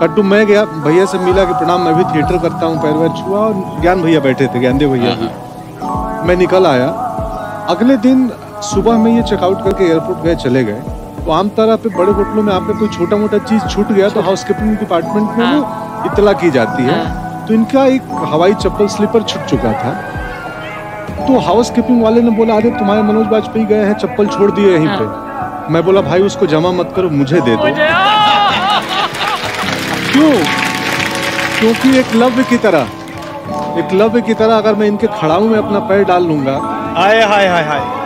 कट्टू मैं गया भैया से मिला कि प्रणाम मैं भी थिएटर करता हूँ पैर वैर छुआ और ज्ञान भैया बैठे थे ज्ञानदेव भैया। हाँ, मैं निकल आया। अगले दिन सुबह में ये चेकआउट करके एयरपोर्ट गए चले गए। तो आम तरह पे बड़े होटलों में आपका कोई छोटा मोटा चीज़ छूट गया तो हाउस कीपिंग डिपार्टमेंट में वो इतला की जाती है। तो इनका एक हवाई चप्पल स्लीपर छूट चुका था। तो हाउस कीपिंग वाले ने बोला अरे तुम्हारे मनोज वाजपेयी गए हैं चप्पल छोड़ दिए यहीं पे। मैं बोला भाई उसको जमा मत करो मुझे दे दो। क्यों? क्योंकि एक लव्य की तरह, एक लव्य की तरह अगर मैं इनके खड़ाऊ में अपना पैर डाल लूँगा। हाय हाय हाय हाय।